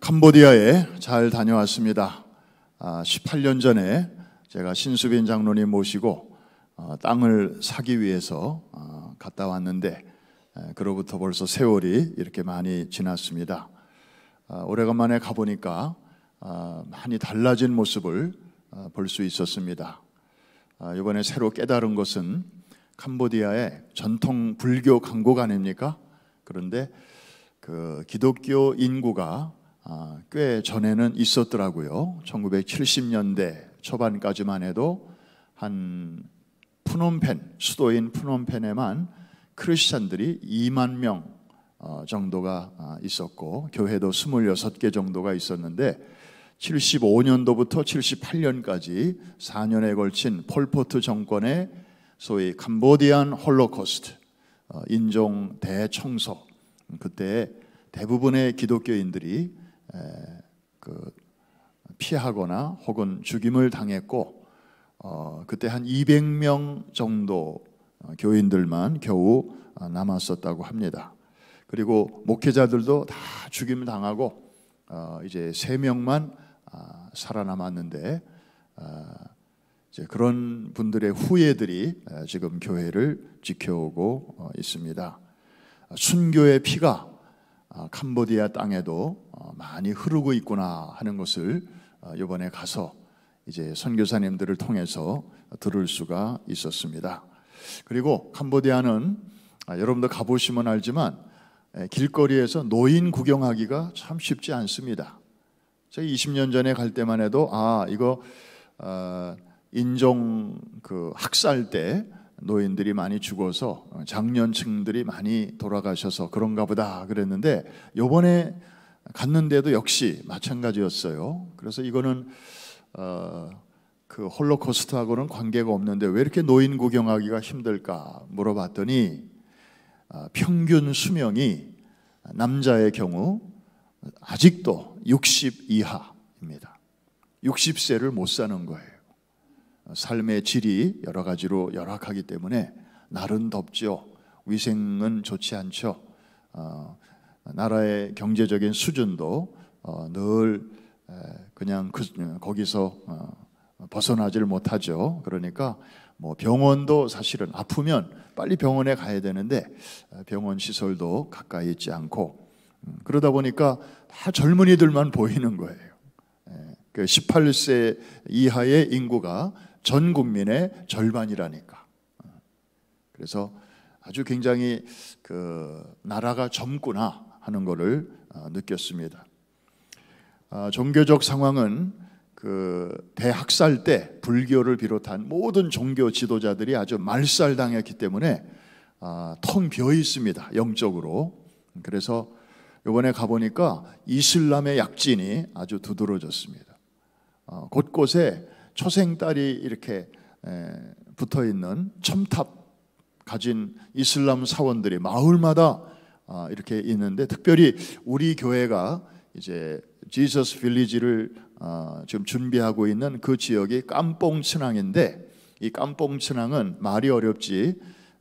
캄보디아에 잘 다녀왔습니다. 18년 전에 제가 신수빈 장로님 모시고 어, 땅을 사기 위해서 어, 갔다 왔는데 그로부터 벌써 세월이 이렇게 많이 지났습니다. 아, 오래간만에 가보니까 아, 많이 달라진 모습을 아, 볼수 있었습니다. 이번에 새로 깨달은 것은 캄보디아의 전통 불교 강국 아닙니까? 그런데 그 기독교 인구가 꽤 전에는 있었더라고요. 1970년대 초반까지만 해도 한 푸놈펜 수도인 푸놈펜에만 크리스찬들이 2만 명 어, 정도가 아, 있었고 교회도 26개 정도가 있었는데 75년도부터 78년까지 4년에 걸친 폴포트 정권의 소위 캄보디안 홀로코스트 어, 인종 대청소 그때 대부분의 기독교인들이 그 피하거나 혹은 죽임을 당했고 어, 그때 한 200명 정도 교인들만 겨우 남았었다고 합니다. 그리고 목회자들도 다 죽임 당하고 어, 이제 세 명만 아, 살아남았는데 아, 이제 그런 분들의 후예들이 지금 교회를 지켜오고 어, 있습니다. 순교의 피가 아, 캄보디아 땅에도 어, 많이 흐르고 있구나 하는 것을 이번에 가서 이제 선교사님들을 통해서 들을 수가 있었습니다. 그리고 캄보디아는 여러분도 가보시면 알지만 길거리에서 노인 구경하기가 참 쉽지 않습니다. 제가 20년 전에 갈 때만 해도 아 이거 어, 인종 그 학살 때 노인들이 많이 죽어서 장년층들이 많이 돌아가셔서 그런가 보다 그랬는데 요번에 갔는데도 역시 마찬가지였어요. 그래서 이거는 어, 그 홀로코스트하고는 관계가 없는데 왜 이렇게 노인 구경하기가 힘들까 물어봤더니 아, 평균 수명이 남자의 경우 아직도 60 이하입니다. 60세를 못 사는 거예요. 삶의 질이 여러 가지로 열악하기 때문에 날은 덥죠. 위생은 좋지 않죠. 어, 나라의 경제적인 수준도 어, 늘 그냥 그, 거기서 어, 벗어나질 못하죠. 그러니까 뭐 병원도 사실은 아프면 빨리 병원에 가야 되는데 어, 병원 시설도 가까이 있지 않고 음, 그러다 보니까 다 젊은이들만 보이는 거예요. 18세 그 이하의 인구가 전 국민의 절반이라니까. 어, 그래서 아주 굉장히 그 나라가 젊구나 하는 것을 어, 느꼈습니다. 종교적 상황은 그 대학살 때 불교를 비롯한 모든 종교 지도자들이 아주 말살당했기 때문에 아, 텅 비어 있습니다. 영적으로. 그래서 이번에 가보니까 이슬람의 약진이 아주 두드러졌습니다. 어, 곳곳에 초생딸이 이렇게 에, 붙어 있는 첨탑 가진 이슬람 사원들이 마을마다 아, 이렇게 있는데 특별히 우리 교회가 이제 지저스 빌리지를 어, 지금 준비하고 있는 그 지역이 깜뽕천항인데 이 깜뽕천항은 말이 어렵지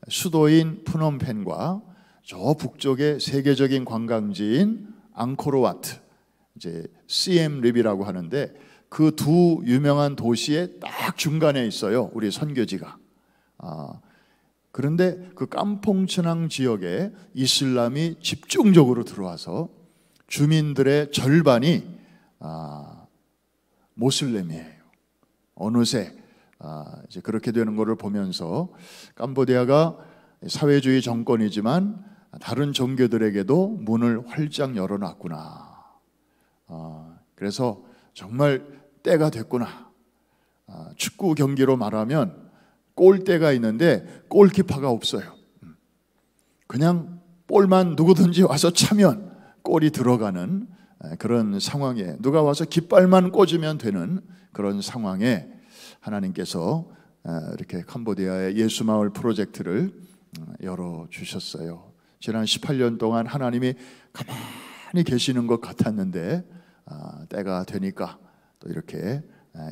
수도인 푸놈펜과 저 북쪽의 세계적인 관광지인 앙코르와트 이제 CM 립이라고 하는데 그 두 유명한 도시의 딱 중간에 있어요. 우리 선교지가. 아, 그런데 그 깜뽕천항 지역에 이슬람이 집중적으로 들어와서 주민들의 절반이 아, 모슬렘이에요. 어느새 아, 이제 그렇게 되는 것을 보면서 캄보디아가 사회주의 정권이지만 다른 종교들에게도 문을 활짝 열어놨구나. 아, 그래서 정말 때가 됐구나. 아, 축구 경기로 말하면 골대가 있는데 골키퍼가 없어요. 그냥 볼만 누구든지 와서 차면 골이 들어가는 그런 상황에 누가 와서 깃발만 꽂으면 되는 그런 상황에 하나님께서 이렇게 캄보디아의 예수 마을 프로젝트를 어, 열어 주셨어요. 지난 18년 동안 하나님이 가만히 계시는 것 같았는데 아, 때가 되니까 또 이렇게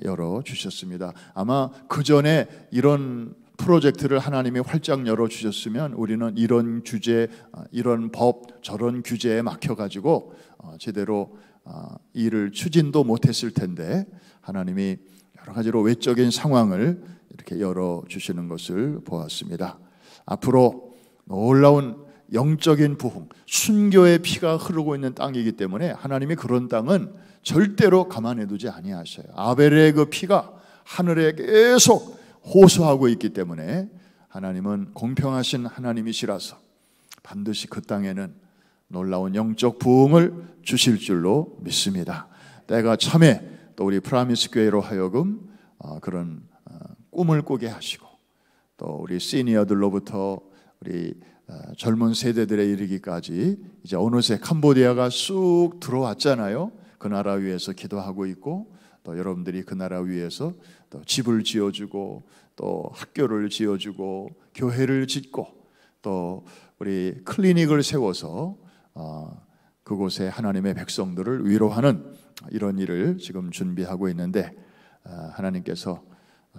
열어 주셨습니다. 아마 그 전에 이런 프로젝트를 하나님이 활짝 열어 주셨으면 우리는 이런 규제, 어, 이런 법, 저런 규제에 막혀 가지고 어, 제대로 일을 추진도 못했을 텐데 하나님이 여러 가지로 외적인 상황을 이렇게 열어 주시는 것을 보았습니다. 앞으로 놀라운 영적인 부흥, 순교의 피가 흐르고 있는 땅이기 때문에 하나님이 그런 땅은 절대로 가만해 두지 아니하셔요. 아벨의 그 피가 하늘에 계속 호소하고 있기 때문에 하나님은 공평하신 하나님이시라서 반드시 그 땅에는 놀라운 영적 부흥을 주실 줄로 믿습니다. 때가 참에 또 우리 프라미스 교회로 하여금 어, 그런 어, 꿈을 꾸게 하시고 또 우리 시니어들로부터 우리 어, 젊은 세대들에 이르기까지 이제 어느새 캄보디아가 쑥 들어왔잖아요. 그 나라 위에서 기도하고 있고 또 여러분들이 그 나라 위에서 또 집을 지어주고 또 학교를 지어주고 교회를 짓고 또 우리 클리닉을 세워서 어, 그곳에 하나님의 백성들을 위로하는 이런 일을 지금 준비하고 있는데 어, 하나님께서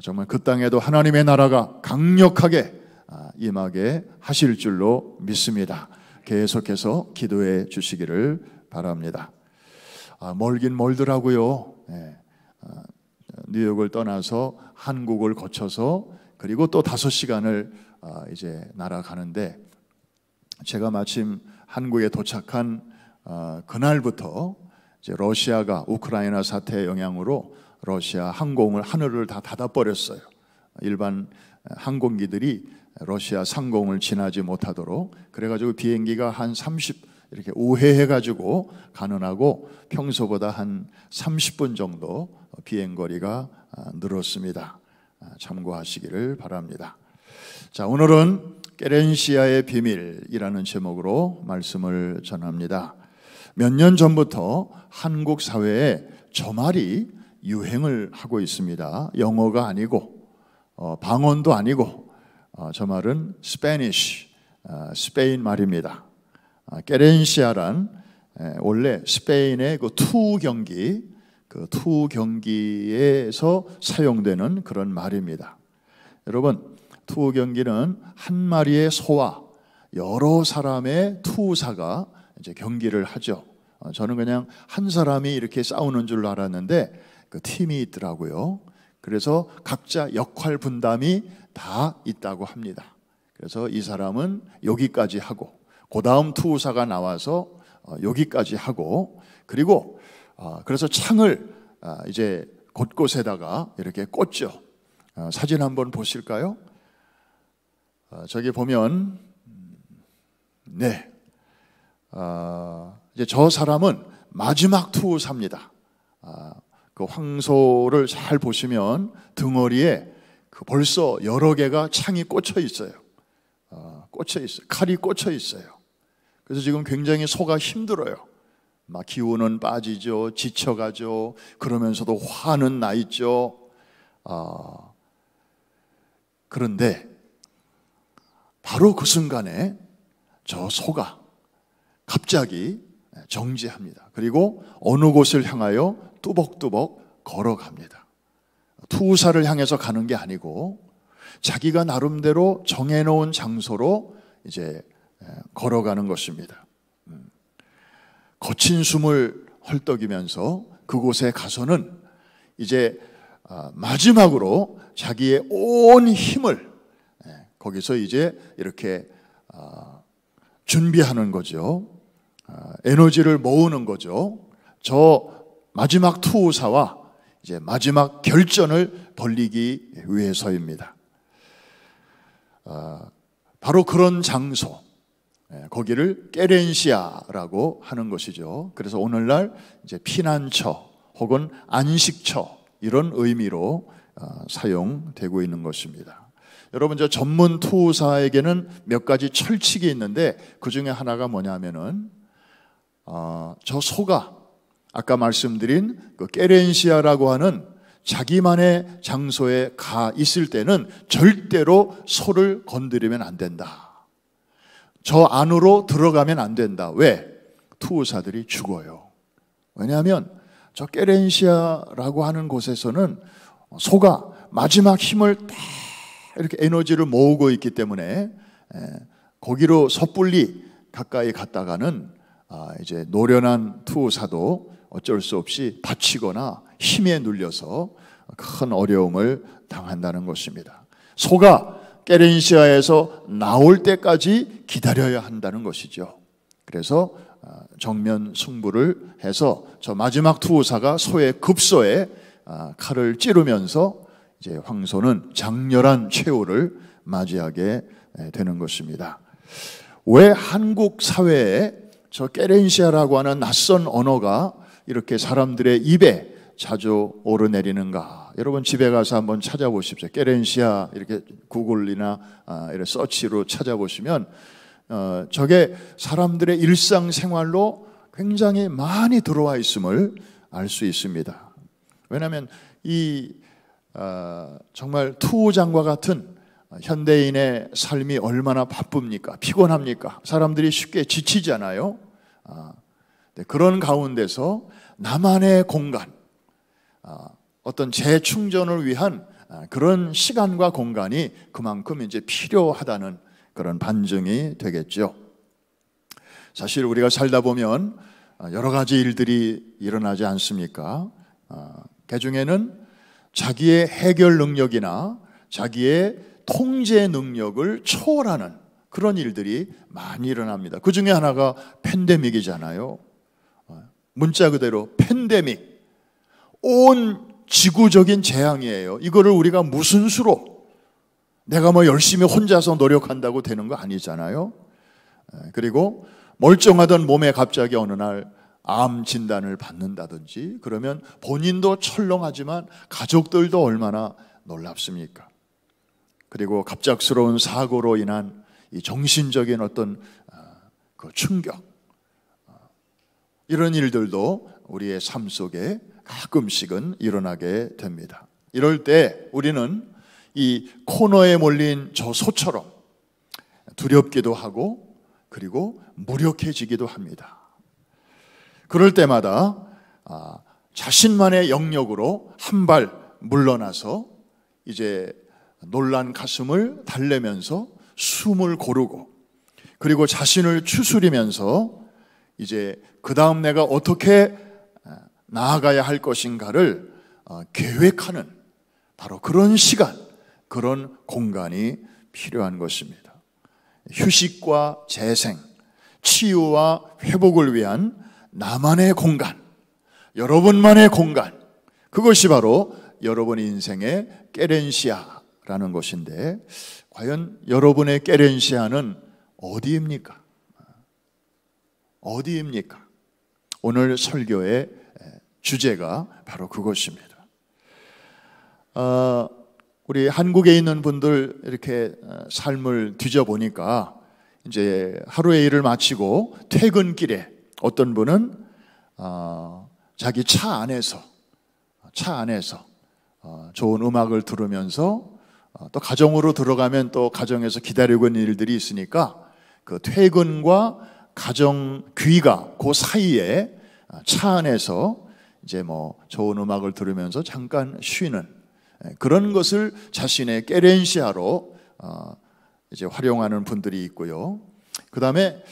정말 그 땅에도 하나님의 나라가 강력하게 아, 임하게 하실 줄로 믿습니다. 계속해서 기도해 주시기를 바랍니다. 아, 멀긴 멀더라고요. 네. 아, 뉴욕을 떠나서 한국을 거쳐서 그리고 또 다섯 시간을 아, 이제 날아가는데 제가 마침 한국에 도착한 아, 그날부터 이제 러시아가 우크라이나 사태 영향으로 러시아 항공을 하늘을 다 닫아 버렸어요. 일반 항공기들이 러시아 상공을 지나지 못하도록 그래가지고 비행기가 한 30 이렇게 우회해가지고 가능하고 평소보다 한 30분 정도 비행 거리가 아, 늘었습니다. 아, 참고하시기를 바랍니다. 자 오늘은 querencia의 비밀이라는 제목으로 말씀을 전합니다. 몇 년 전부터 한국 사회에 저 말이 유행을 하고 있습니다. 영어가 아니고 어, 방언도 아니고 어, 저 말은 Spanish, 어, 스페인 말입니다. 아, querencia란 원래 스페인의 그 투우 경기, 그 투우 경기에서 사용되는 그런 말입니다. 여러분, 투우 경기는 한 마리의 소와 여러 사람의 투사가 이제 경기를 하죠. 어, 저는 그냥 한 사람이 이렇게 싸우는 줄 알았는데 그 팀이 있더라고요. 그래서 각자 역할 분담이 다 있다고 합니다. 그래서 이 사람은 여기까지 하고 그 다음 투사가 나와서 어, 여기까지 하고 그리고 어, 그래서 창을 아, 이제 곳곳에다가 이렇게 꽂죠. 어, 사진 한번 보실까요? 저기 보면 음, 네, 이제 저 사람은 마지막 투사입니다. 아, 그 황소를 잘 보시면 등어리에 그 벌써 여러 개가 창이 꽂혀 있어요. 꽂혀 있어요. 칼이 꽂혀 있어요. 그래서 지금 굉장히 소가 힘들어요. 막 기운은 빠지죠. 지쳐가죠. 그러면서도 화는 나 있죠. 아, 그런데 바로 그 순간에 저 소가 갑자기 정지합니다. 그리고 어느 곳을 향하여 뚜벅뚜벅 걸어갑니다. 투사를 향해서 가는 게 아니고 자기가 나름대로 정해놓은 장소로 이제 예, 걸어가는 것입니다. 음. 거친 숨을 헐떡이면서 그곳에 가서는 이제 아, 마지막으로 자기의 온 힘을 예, 거기서 이제 이렇게 아, 준비하는 거죠. 아, 에너지를 모으는 거죠. 저 마지막 투사와 이제 마지막 결전을 벌리기 위해서입니다. 바로 그런 장소, 예, 거기를 깨렌시아라고 하는 것이죠. 그래서 오늘날 이제 피난처 혹은 안식처 이런 의미로 어, 사용되고 있는 것입니다. 여러분 저 전문 투사에게는 몇 가지 철칙이 있는데 그 중에 하나가 뭐냐면은 어, 저 소가 아까 말씀드린 그 깨렌시아라고 하는 자기만의 장소에 가 있을 때는 절대로 소를 건드리면 안 된다. 저 안으로 들어가면 안 된다. 왜? 투우사들이 죽어요. 왜냐하면 저 깨렌시아라고 하는 곳에서는 소가 마지막 힘을 다 이렇게 에너지를 모으고 있기 때문에 거기로 섣불리 가까이 갔다가는 아, 이제 노련한 투우사도 어쩔 수 없이 다치거나 힘에 눌려서 큰 어려움을 당한다는 것입니다. 소가 깨렌시아에서 나올 때까지 기다려야 한다는 것이죠. 그래서 아, 정면 승부를 해서 저 마지막 투사가 소의 급소에 아, 칼을 찌르면서 이제 황소는 장렬한 최후를 맞이하게 되는 것입니다. 왜 한국 사회에 저 깨렌시아라고 하는 낯선 언어가 이렇게 사람들의 입에 자주 오르내리는가? 여러분 집에 가서 한번 찾아보십시오. 깨렌시아 이렇게 구글이나 아, 이런 서치로 찾아보시면 어, 저게 사람들의 일상 생활로 굉장히 많이 들어와 있음을 알 수 있습니다. 왜냐하면 이 어, 정말 투우장과 같은 현대인의 삶이 얼마나 바쁩니까? 피곤합니까? 사람들이 쉽게 지치잖아요. 아, 네, 그런 가운데서 나만의 공간, 아, 어떤 재충전을 위한 아, 그런 시간과 공간이 그만큼 이제 필요하다는 그런 반증이 되겠죠. 사실 우리가 살다 보면 여러 가지 일들이 일어나지 않습니까? 그 중에는 자기의 해결 능력이나 자기의 통제 능력을 초월하는 그런 일들이 많이 일어납니다. 그 중에 하나가 팬데믹이잖아요. 문자 그대로 팬데믹. 온 지구적인 재앙이에요. 이거를 우리가 무슨 수로 내가 뭐 열심히 혼자서 노력한다고 되는 거 아니잖아요. 그리고 멀쩡하던 몸에 갑자기 어느 날 암 진단을 받는다든지 그러면 본인도 철렁하지만 가족들도 얼마나 놀랍습니까? 그리고 갑작스러운 사고로 인한 이 정신적인 어떤 아, 그 충격 아, 이런 일들도 우리의 삶 속에 가끔씩은 일어나게 됩니다. 이럴 때 우리는 이 코너에 몰린 저 소처럼 두렵기도 하고 그리고 무력해지기도 합니다. 그럴 때마다 아, 자신만의 영역으로 한 발 물러나서 이제 놀란 가슴을 달래면서 숨을 고르고 그리고 자신을 추스리면서 이제 그 다음 내가 어떻게 아, 나아가야 할 것인가를 어, 계획하는 바로 그런 시간, 그런 공간이 필요한 것입니다. 휴식과 재생, 치유와 회복을 위한 나만의 공간, 여러분만의 공간, 그것이 바로 여러분 인생의 깨렌시아, 라는 것인데 과연 여러분의 깨렌시아는 어디입니까? 어디입니까? 오늘 설교의 주제가 바로 그것입니다. 어, 우리 한국에 있는 분들 이렇게 어, 삶을 뒤져보니까 이제 하루의 일을 마치고 퇴근길에 어떤 분은 어, 자기 차 안에서 차 안에서 어, 좋은 음악을 들으면서 어, 또 가정으로 들어가면 또 가정에서 기다리고 있는 일들이 있으니까 그 퇴근과 가정 귀가 그 사이에 어, 차 안에서 이제 뭐 좋은 음악을 들으면서 잠깐 쉬는 예, 그런 것을 자신의 깨렌시아로 어, 이제 활용하는 분들이 있고요. 그 다음에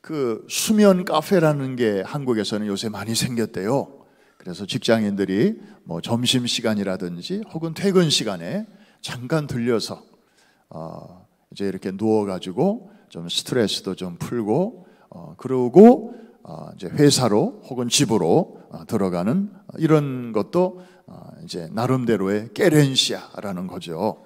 그 수면 카페라는 게 한국에서는 요새 많이 생겼대요. 그래서 직장인들이 뭐 점심 시간이라든지 혹은 퇴근 시간에 잠깐 들려서 어, 이제 이렇게 누워가지고 좀 스트레스도 좀 풀고 어, 그러고 어, 이제 회사로 혹은 집으로 어, 들어가는 이런 것도 어, 이제 나름대로의 querencia라는 거죠.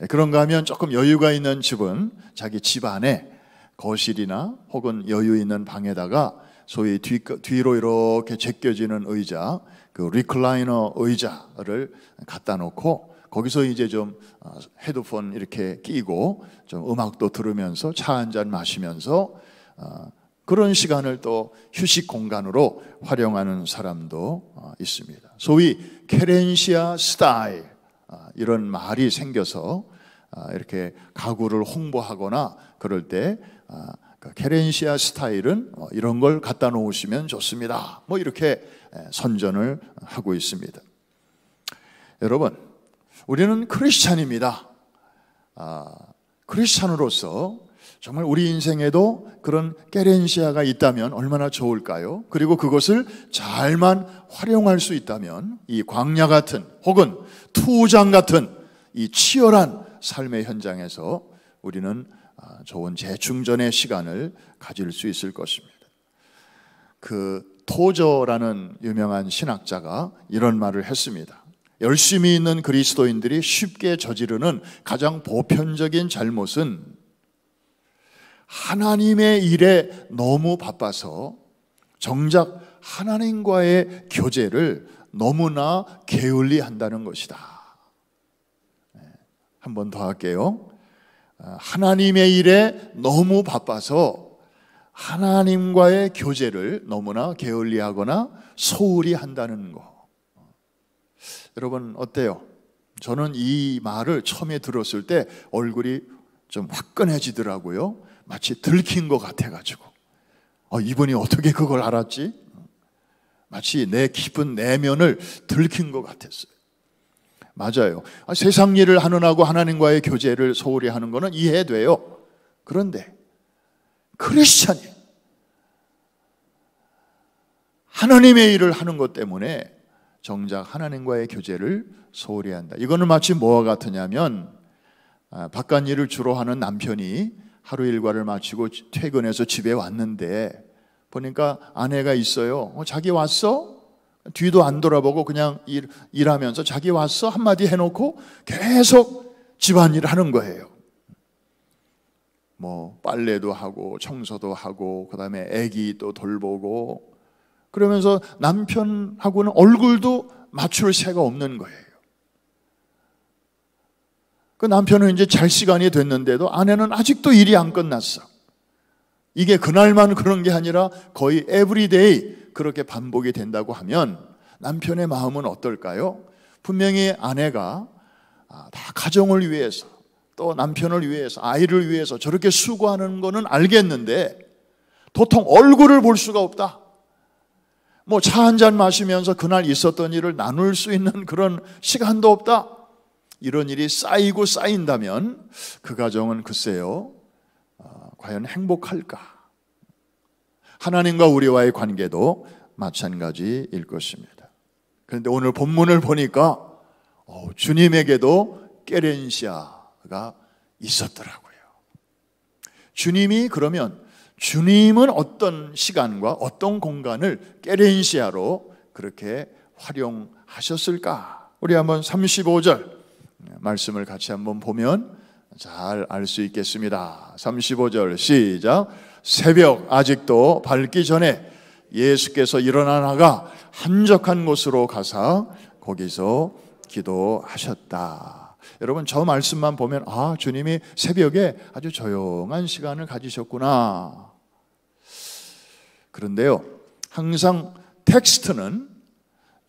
예, 그런가 하면 조금 여유가 있는 집은 자기 집 안에 거실이나 혹은 여유 있는 방에다가 소위 뒤, 뒤로 이렇게 제껴지는 의자, 그 리클라이너 의자를 갖다 놓고 거기서 이제 좀 어, 헤드폰 이렇게 끼고 좀 음악도 들으면서 차 한 잔 마시면서 어, 그런 시간을 또 휴식 공간으로 활용하는 사람도 어, 있습니다. 소위 케렌시아 스타일 이런 말이 생겨서 이렇게 가구를 홍보하거나 그럴 때그 케렌시아 스타일은 이런 걸 갖다 놓으시면 좋습니다. 뭐 이렇게 선전을 하고 있습니다. 여러분 우리는 크리스찬입니다. 아, 크리스찬으로서 정말 우리 인생에도 그런 깨렌시아가 있다면 얼마나 좋을까요? 그리고 그것을 잘만 활용할 수 있다면 이 광야 같은 혹은 투장 같은 이 치열한 삶의 현장에서 우리는 아, 좋은 재충전의 시간을 가질 수 있을 것입니다. 그 토저라는 유명한 신학자가 이런 말을 했습니다. 열심히 있는 그리스도인들이 쉽게 저지르는 가장 보편적인 잘못은 하나님의 일에 너무 바빠서 정작 하나님과의 교제를 너무나 게을리 한다는 것이다. 네, 한번 더 할게요. 아, 하나님의 일에 너무 바빠서 하나님과의 교제를 너무나 게을리 하거나 소홀히 한다는 거. 여러분, 어때요? 저는 이 말을 처음에 들었을 때 얼굴이 좀 화끈해지더라고요. 마치 들킨 것 같아가지고 어, 이분이 어떻게 그걸 알았지? 마치 내 깊은 내면을 들킨 것 같았어요. 맞아요. 아, 세상 일을 하느라고 하나님과의 교제를 소홀히 하는 것은 이해돼요. 그런데 크리스찬이 하나님의 일을 하는 것 때문에 정작 하나님과의 교제를 소홀히 한다. 이거는 마치 뭐와 같으냐면 아, 바깥 일을 주로 하는 남편이 하루 일과를 마치고 퇴근해서 집에 왔는데 보니까 아내가 있어요. 어, 자기 왔어? 뒤도 안 돌아보고 그냥 일, 일하면서 자기 왔어? 한마디 해놓고 계속 집안일 하는 거예요. 뭐, 빨래도 하고, 청소도 하고, 그 다음에 애기 또 돌보고, 그러면서 남편하고는 얼굴도 맞출 새가 없는 거예요. 그 남편은 이제 잘 시간이 됐는데도 아내는 아직도 일이 안 끝났어. 이게 그날만 그런 게 아니라 거의 every day 그렇게 반복이 된다고 하면 남편의 마음은 어떨까요? 분명히 아내가 아, 다 가정을 위해서 또 남편을 위해서 아이를 위해서 저렇게 수고하는 거는 알겠는데 도통 얼굴을 볼 수가 없다. 뭐 차 한 잔 마시면서 그날 있었던 일을 나눌 수 있는 그런 시간도 없다. 이런 일이 쌓이고 쌓인다면 그 가정은 글쎄요, 어, 과연 행복할까? 하나님과 우리와의 관계도 마찬가지일 것입니다. 그런데 오늘 본문을 보니까 어, 주님에게도 깨렌시아가 있었더라고요. 주님이 그러면 주님은 어떤 시간과 어떤 공간을 깨렌시아로 그렇게 활용하셨을까? 우리 한번 35절 말씀을 같이 한번 보면 잘 알 수 있겠습니다. 35절 시작. 새벽 아직도 밝기 전에 예수께서 일어나 나가 한적한 곳으로 가사 거기서 기도하셨다. 여러분 저 말씀만 보면 아 주님이 새벽에 아주 조용한 시간을 가지셨구나. 그런데요 항상 텍스트는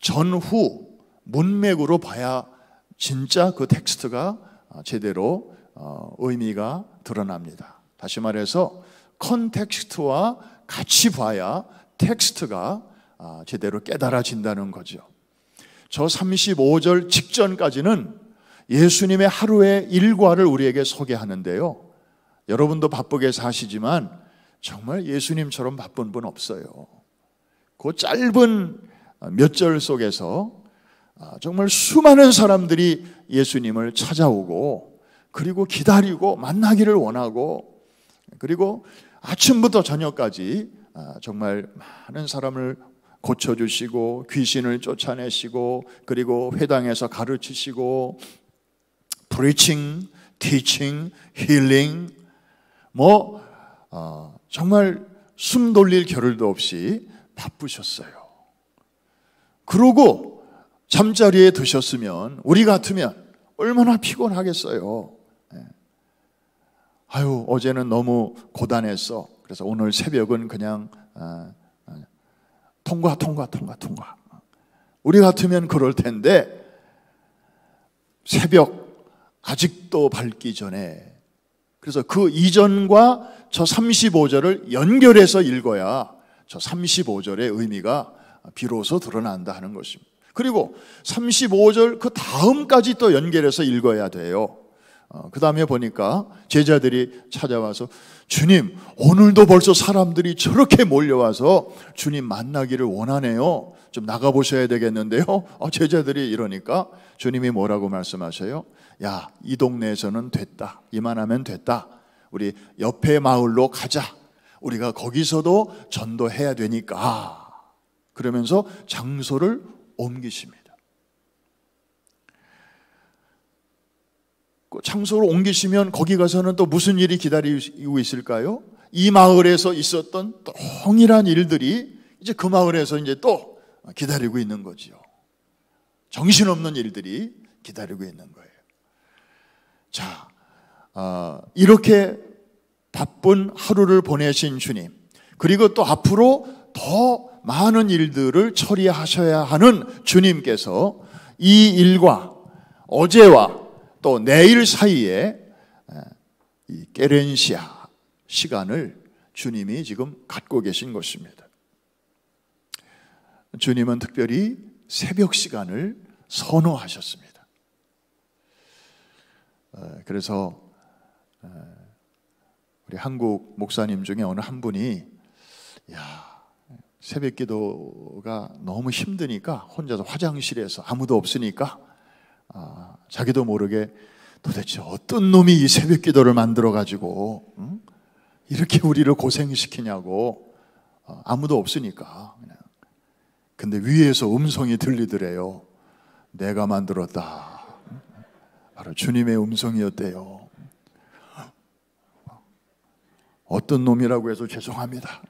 전후 문맥으로 봐야 진짜 그 텍스트가 제대로 어, 의미가 드러납니다. 다시 말해서 context와 같이 봐야 텍스트가 아, 제대로 깨달아진다는 거죠. 저 35절 직전까지는 예수님의 하루의 일과를 우리에게 소개하는데요. 여러분도 바쁘게 사시지만 정말 예수님처럼 바쁜 분 없어요. 그 짧은 몇 절 속에서 아, 정말 수많은 사람들이 예수님을 찾아오고 그리고 기다리고 만나기를 원하고 그리고 아침부터 저녁까지 아, 정말 많은 사람을 고쳐주시고 귀신을 쫓아내시고 그리고 회당에서 가르치시고 preaching, teaching, healing 뭐 어, 정말 숨 돌릴 겨를도 없이 바쁘셨어요. 그러고 잠자리에 드셨으면 우리 같으면 얼마나 피곤하겠어요. 예. 아유 어제는 너무 고단했어. 그래서 오늘 새벽은 그냥 아, 아, 통과 통과 통과 통과. 우리 같으면 그럴 텐데 새벽 아직도 밝기 전에 그래서 그 이전과 저 35절을 연결해서 읽어야 저 35절의 의미가 비로소 드러난다 하는 것입니다. 그리고 35절 그 다음까지 또 연결해서 읽어야 돼요. 어, 그 다음에 보니까 제자들이 찾아와서 주님, 오늘도 벌써 사람들이 저렇게 몰려와서 주님 만나기를 원하네요. 좀 나가보셔야 되겠는데요. 어, 제자들이 이러니까 주님이 뭐라고 말씀하셔요? 야, 이 동네에서는 됐다. 이만하면 됐다. 우리 옆에 마을로 가자. 우리가 거기서도 전도해야 되니까. 그러면서 장소를 옮기십니다. 그 장소를 옮기시면 거기 가서는 또 무슨 일이 기다리고 있을까요? 이 마을에서 있었던 동일한 일들이 이제 그 마을에서 이제 또 기다리고 있는 거지요. 정신없는 일들이 기다리고 있는 거예요. 자, 어, 이렇게 바쁜 하루를 보내신 주님, 그리고 또 앞으로 더 많은 일들을 처리하셔야 하는 주님께서 이 일과 어제와 또 내일 사이에 이 깨렌시아 시간을 주님이 지금 갖고 계신 것입니다. 주님은 특별히 새벽 시간을 선호하셨습니다. 그래서 우리 한국 목사님 중에 어느 한 분이 야 새벽 기도가 너무 힘드니까 혼자서 화장실에서 아무도 없으니까 아, 자기도 모르게 도대체 어떤 놈이 이 새벽 기도를 만들어 가지고 응? 이렇게 우리를 고생시키냐고 어, 아무도 없으니까 그냥. 근데 위에서 음성이 들리더래요. 내가 만들었다. 바로 주님의 음성이었대요. 어떤 놈이라고 해서 죄송합니다.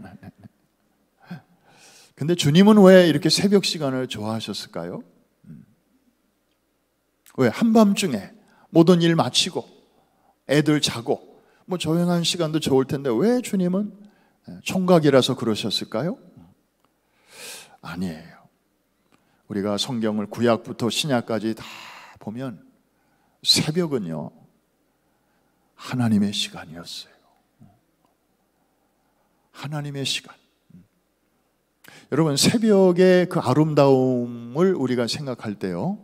근데 주님은 왜 이렇게 새벽 시간을 좋아하셨을까요? 음. 왜? 한밤중에 모든 일 마치고 애들 자고 뭐 조용한 시간도 좋을 텐데 왜 주님은 총각이라서 그러셨을까요? 아니에요. 우리가 성경을 구약부터 신약까지 다 보면 새벽은요, 하나님의 시간이었어요. 하나님의 시간. 여러분 새벽의 그 아름다움을 우리가 생각할 때요.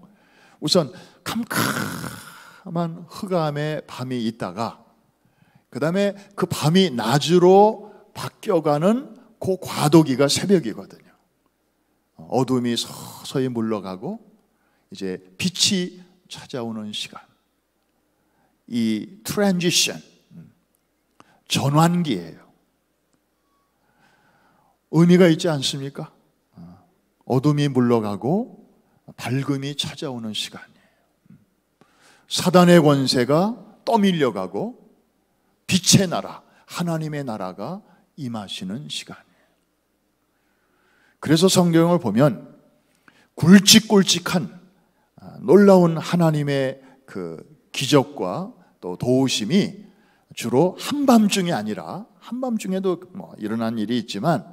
우선 캄캄한 흑암의 밤이 있다가 그 다음에 그 밤이 낮으로 바뀌어가는 그 과도기가 새벽이거든요. 어둠이 서서히 물러가고 이제 빛이 찾아오는 시간. 이 transition 전환기예요. 의미가 있지 않습니까? 어둠이 물러가고 밝음이 찾아오는 시간이에요. 사단의 권세가 떠밀려가고 빛의 나라, 하나님의 나라가 임하시는 시간이에요. 그래서 성경을 보면 굵직굵직한 아, 놀라운 하나님의 그 기적과 또 도우심이 주로 한밤중이 아니라 한밤중에도 뭐 일어난 일이 있지만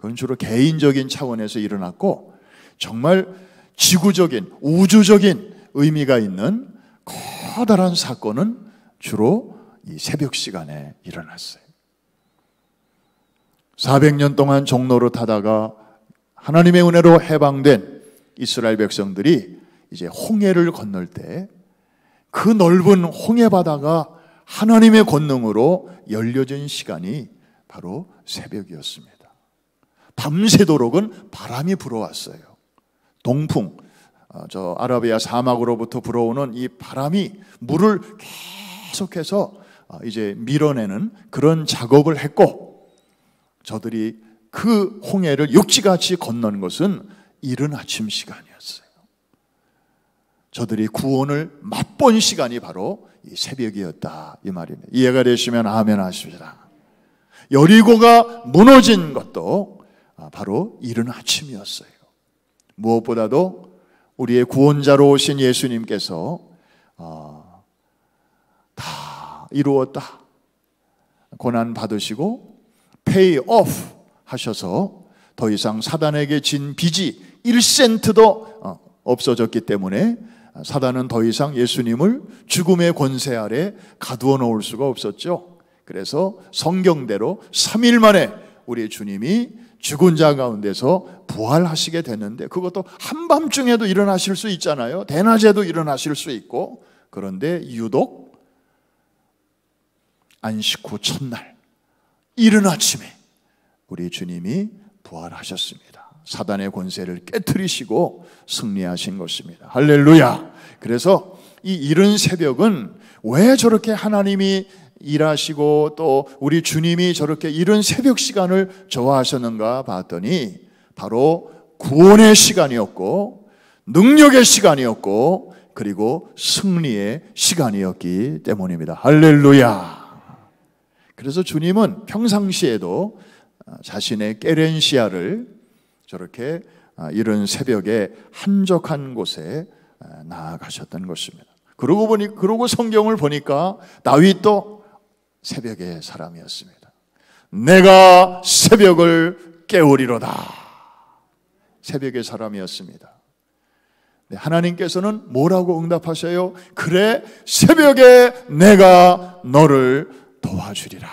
그건 주로 개인적인 차원에서 일어났고 정말 지구적인 우주적인 의미가 있는 커다란 사건은 주로 이 새벽 시간에 일어났어요. 400년 동안 종로로 타다가 하나님의 은혜로 해방된 이스라엘 백성들이 이제 홍해를 건널 때 그 넓은 홍해 바다가 하나님의 권능으로 열려진 시간이 바로 새벽이었습니다. 밤새도록은 바람이 불어왔어요. 동풍, 어, 저 아라비아 사막으로부터 불어오는 이 바람이 물을 계속해서 어, 이제 밀어내는 그런 작업을 했고 저들이 그 홍해를 육지같이 건넌 것은 이른 아침 시간이었어요. 저들이 구원을 맛본 시간이 바로 이 새벽이었다 이 말입니다. 이해가 되시면 아멘 하십시다. 여리고가 무너진 것도 아, 바로 이른 아침이었어요. 무엇보다도 우리의 구원자로 오신 예수님께서 어, 다 이루었다. 고난 받으시고 pay off 하셔서 더 이상 사단에게 진 빚이 1센트도 어, 없어졌기 때문에 사단은 더 이상 예수님을 죽음의 권세 아래 가두어 놓을 수가 없었죠. 그래서 성경대로 3일 만에 우리 주님이 죽은 자 가운데서 부활하시게 되는데 그것도 한밤중에도 일어나실 수 있잖아요. 대낮에도 일어나실 수 있고 그런데 유독 안식 후 첫날 이른 아침에 우리 주님이 부활하셨습니다. 사단의 권세를 깨뜨리시고 승리하신 것입니다. 할렐루야. 그래서 이 이른 새벽은 왜 저렇게 하나님이 일하시고 또 우리 주님이 저렇게 이른 새벽 시간을 좋아하셨는가 봤더니 바로 구원의 시간이었고 능력의 시간이었고 그리고 승리의 시간이었기 때문입니다. 할렐루야. 그래서 주님은 평상시에도 자신의 깨렌시아를 저렇게 이른 새벽에 한적한 곳에 나아가셨던 것입니다. 그러고 보니 그러고 성경을 보니까 다윗도 새벽의 사람이었습니다. 내가 새벽을 깨우리로다. 새벽의 사람이었습니다. 네, 하나님께서는 뭐라고 응답하셔요? 그래, 새벽에 내가 너를 도와주리라.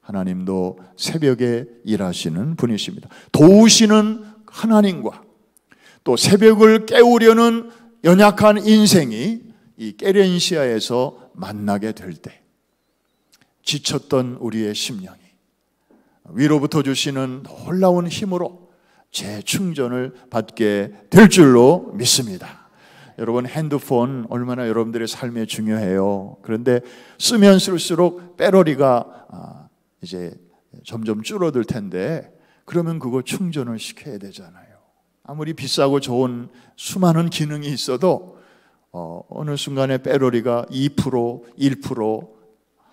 하나님도 새벽에 일하시는 분이십니다. 도우시는 하나님과 또 새벽을 깨우려는 연약한 인생이 이 깨렌시아에서 만나게 될 때, 지쳤던 우리의 심령이 위로부터 주시는 놀라운 힘으로 재충전을 받게 될 줄로 믿습니다. 여러분 핸드폰 얼마나 여러분들의 삶에 중요해요. 그런데 쓰면 쓸수록 배터리가 아, 이제 점점 줄어들 텐데 그러면 그거 충전을 시켜야 되잖아요. 아무리 비싸고 좋은 수많은 기능이 있어도 어, 어느 순간에 배터리가 2% 1%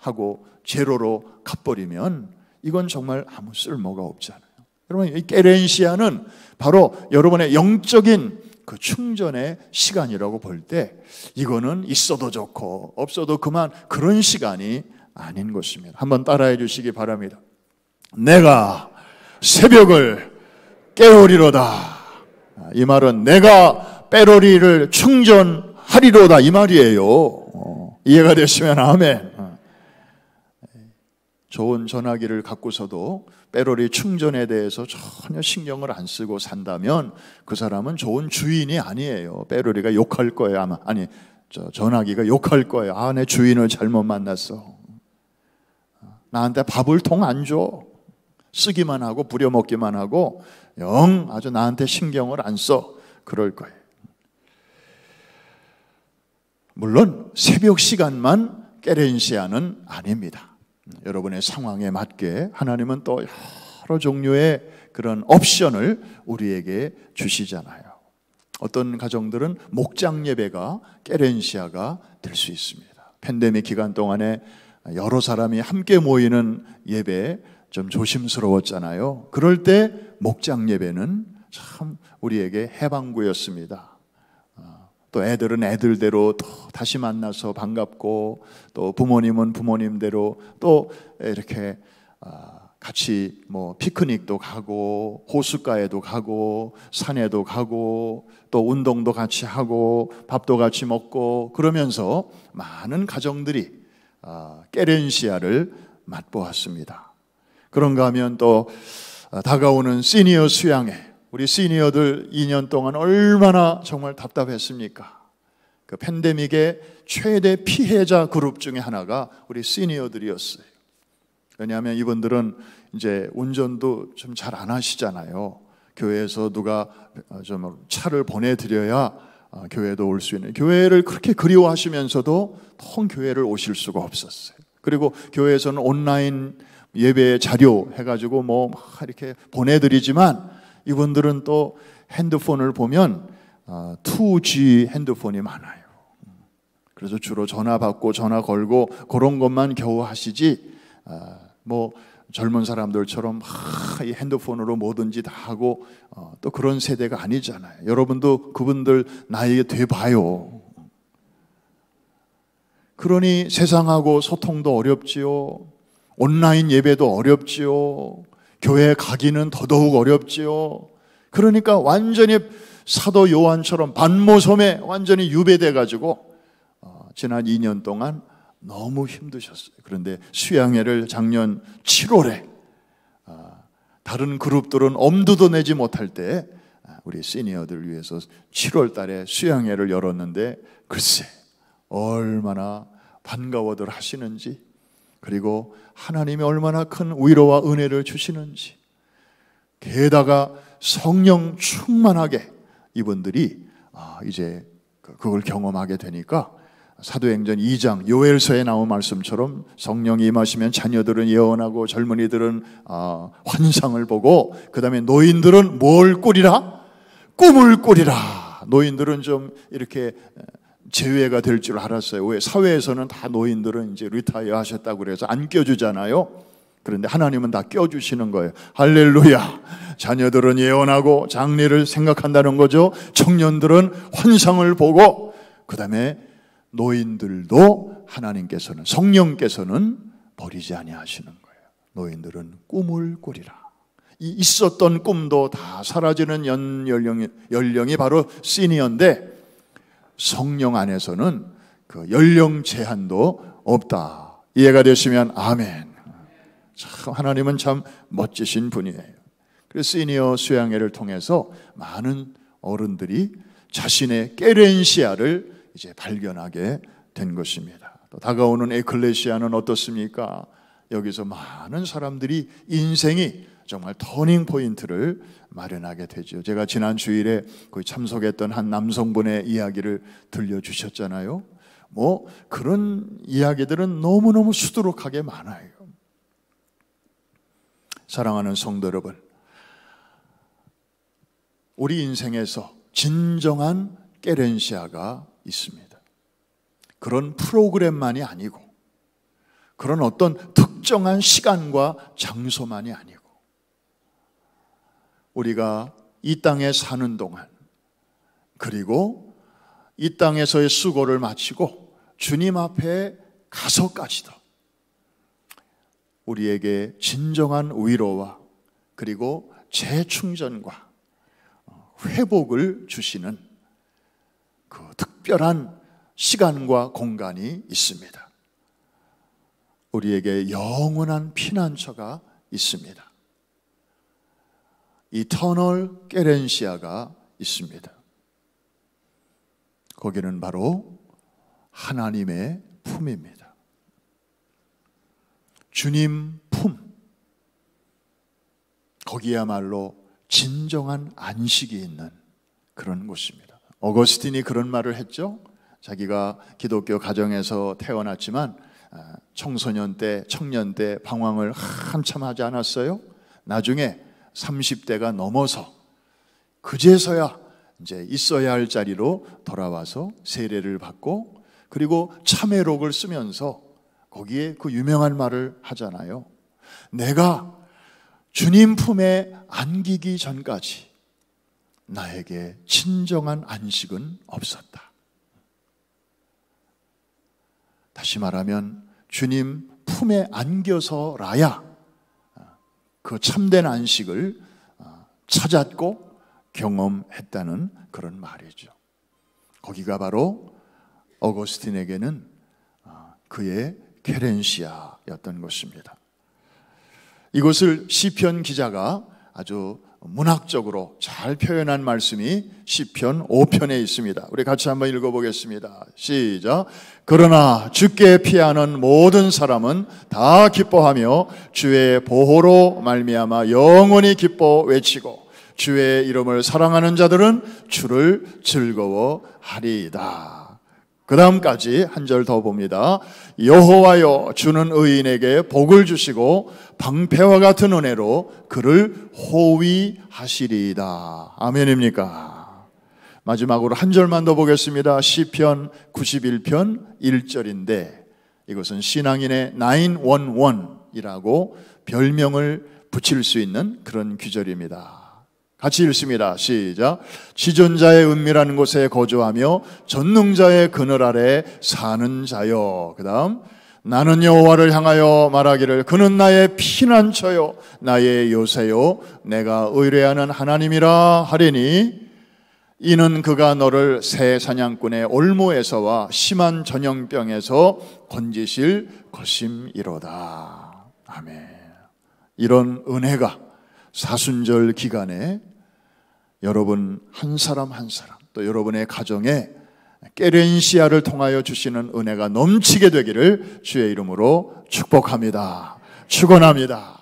하고 제로로 갚버리면 이건 정말 아무 쓸모가 없잖아요. 여러분, 이 게렌시아는 바로 여러분의 영적인 그 충전의 시간이라고 볼 때 이거는 있어도 좋고 없어도 그만 그런 시간이 아닌 것입니다. 한번 따라해 주시기 바랍니다. 내가 새벽을 깨우리로다. 이 말은 내가 배터리를 충전하리로다 이 말이에요. 어, 이해가 되시면 아멘. 어. 좋은 전화기를 갖고서도 배터리 충전에 대해서 전혀 신경을 안 쓰고 산다면 그 사람은 좋은 주인이 아니에요. 배터리가 욕할 거예요. 아마 아니 저 전화기가 욕할 거예요. 아, 내 주인을 잘못 만났어. 나한테 밥을 통 안 줘. 쓰기만 하고 부려먹기만 하고 영 아주 나한테 신경을 안 써. 그럴 거예요. 물론 새벽 시간만 깨렌시아는 아닙니다. 여러분의 상황에 맞게 하나님은 또 여러 종류의 그런 옵션을 우리에게 주시잖아요. 어떤 가정들은 목장 예배가 깨렌시아가 될 수 있습니다. 팬데믹 기간 동안에 여러 사람이 함께 모이는 예배 좀 조심스러웠잖아요. 그럴 때 목장 예배는 참 우리에게 해방구였습니다. 또 애들은 애들대로 또 다시 만나서 반갑고 또 부모님은 부모님대로 또 이렇게 아, 같이 뭐 피크닉도 가고 호숫가에도 가고 산에도 가고 또 운동도 같이 하고 밥도 같이 먹고 그러면서 많은 가정들이 아, 깨렌시아를 맛보았습니다. 그런가 하면 또 아, 다가오는 시니어 수양회 우리 시니어들 2년 동안 얼마나 정말 답답했습니까? 그 팬데믹의 최대 피해자 그룹 중에 하나가 우리 시니어들이었어요. 왜냐하면 이분들은 이제 운전도 좀 잘 안 하시잖아요. 교회에서 누가 좀 차를 보내드려야 어, 교회도 올 수 있는 교회를 그렇게 그리워하시면서도 통 교회를 오실 수가 없었어요. 그리고 교회에서는 온라인 예배 자료 해가지고 뭐 이렇게 보내드리지만 이분들은 또 핸드폰을 보면 2G 어, 핸드폰이 많아요. 그래서 주로 전화 받고 전화 걸고 그런 것만 겨우 하시지 어, 뭐 젊은 사람들처럼 이 핸드폰으로 뭐든지 다 하고 어, 또 그런 세대가 아니잖아요. 여러분도 그분들 나이에 돼 봐요. 그러니 세상하고 소통도 어렵지요. 온라인 예배도 어렵지요. 교회 가기는 더더욱 어렵지요. 그러니까 완전히 사도 요한처럼 반모섬에 완전히 유배돼 가지고 어, 지난 2년 동안 너무 힘드셨어요. 그런데 수양회를 작년 7월에 어, 다른 그룹들은 엄두도 내지 못할 때 아, 우리 시니어들 위해서 7월 달에 수양회를 열었는데 글쎄 얼마나 반가워들 하시는지 그리고 하나님이 얼마나 큰 위로와 은혜를 주시는지 게다가 성령 충만하게 이분들이 아, 이제 그, 그걸 경험하게 되니까 사도행전 2장 요엘서에 나온 말씀처럼 성령이 임하시면 자녀들은 예언하고 젊은이들은 아, 환상을 보고 그 다음에 노인들은 뭘 꾸리라? 꿈을 꾸리라. 노인들은 좀 이렇게 제외가 될 줄 알았어요. 왜 사회에서는 다 노인들은 이제 리타이어 하셨다고 그래서 안 껴주잖아요. 그런데 하나님은 다 껴주시는 거예요. 할렐루야. 자녀들은 예언하고 장례를 생각한다는 거죠. 청년들은 환상을 보고 그 다음에 노인들도 하나님께서는 성령께서는 버리지 아니하시는 거예요. 노인들은 꿈을 꾸리라. 이 있었던 꿈도 다 사라지는 연 연령이, 연령이 바로 시니어인데 성령 안에서는 그 연령 제한도 없다. 이해가 되시면 아멘. 참 하나님은 참 멋지신 분이에요. 그래서 시니어 수양회를 통해서 많은 어른들이 자신의 깨렌시아를 이제 발견하게 된 것입니다. 또 다가오는 에클레시아는 어떻습니까? 여기서 많은 사람들이 인생이 정말 터닝 포인트를 마련하게 되죠. 제가 지난 주일에 거기 참석했던 한 남성분의 이야기를 들려주셨잖아요. 뭐 그런 이야기들은 너무너무 수두룩하게 많아요. 사랑하는 성도 여러분, 우리 인생에서 진정한 깨렌시아가 있습니다. 그런 프로그램만이 아니고 그런 어떤 특정한 시간과 장소만이 아니고 우리가 이 땅에 사는 동안 그리고 이 땅에서의 수고를 마치고 주님 앞에 가서까지도 우리에게 진정한 위로와 그리고 재충전과 회복을 주시는 그 특별한 시간과 공간이 있습니다. 우리에게 영원한 피난처가 있습니다. 이터널 깨렌시아가 있습니다. 거기는 바로 하나님의 품입니다. 주님 품. 거기야말로 진정한 안식이 있는 그런 곳입니다. 어거스틴이 그런 말을 했죠. 자기가 기독교 가정에서 태어났지만 아, 청소년 때, 청년 때 방황을 한참 하지 않았어요. 나중에 30대가 넘어서 그제서야 이제 있어야 할 자리로 돌아와서 세례를 받고 그리고 참회록을 쓰면서 거기에 그 유명한 말을 하잖아요. 내가 주님 품에 안기기 전까지 나에게 진정한 안식은 없었다. 다시 말하면 주님 품에 안겨서라야 그 참된 안식을 어, 찾았고 경험했다는 그런 말이죠. 거기가 바로 어거스틴에게는 어, 그의 케렌시아였던 것입니다. 이것을 시편 기자가 아주 문학적으로 잘 표현한 말씀이 시편 5편에 있습니다. 우리 같이 한번 읽어보겠습니다. 시작. 그러나 주께 피하는 모든 사람은 다 기뻐하며 주의 보호로 말미암아 영원히 기뻐 외치고 주의 이름을 사랑하는 자들은 주를 즐거워하리이다. 그 다음까지 한 절 더 봅니다. 여호와여 주는 의인에게 복을 주시고 방패와 같은 은혜로 그를 호위하시리이다. 아멘입니까? 마지막으로 한 절만 더 보겠습니다. 시편 91편 1절인데 이것은 신앙인의 911이라고 별명을 붙일 수 있는 그런 규절입니다. 같이 읽습니다. 시작. 지존자의 은밀한 곳에 거주하며 전능자의 그늘 아래 사는 자여. 그 다음. 나는 여호와를 향하여 말하기를 그는 나의 피난처요 나의 요새요 내가 의뢰하는 하나님이라 하리니 이는 그가 너를 새 사냥꾼의 올무에서와 심한 전염병에서 건지실 것임이로다. 아멘. 이런 은혜가 사순절 기간에 여러분 한 사람 한 사람 또 여러분의 가정에 깨렌시아를 통하여 주시는 은혜가 넘치게 되기를 주의 이름으로 축복합니다. 축원합니다.